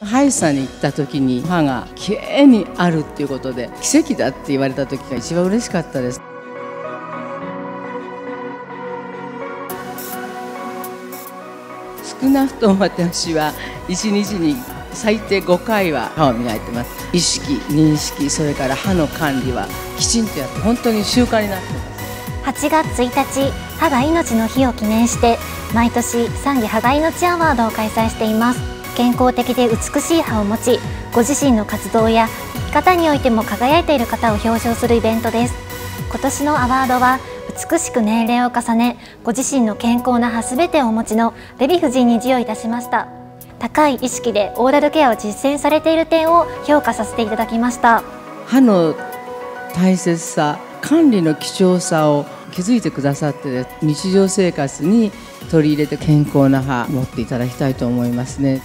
歯医者に行った時に歯がきれいにあるっていうことで奇跡だって言われた時が一番嬉しかったです。少なくとも私は1日に最低5回は歯を磨いてます。意識認識それから歯の管理はきちんとやって本当に習慣になってます。8月1日歯が命の日を記念して毎年産技歯が命アワードを開催しています。健康的で美しい歯を持ちご自身の活動や生き方においても輝いている方を表彰するイベントです。今年のアワードは美しく年齢を重ねご自身の健康な歯すべてをお持ちのデヴィ夫人に授与いたしました。高い意識でオーラルケアを実践されている点を評価させていただきました。歯の大切さ管理の貴重さを気づいてくださって日常生活に取り入れて健康な歯持っていただきたいと思いますね。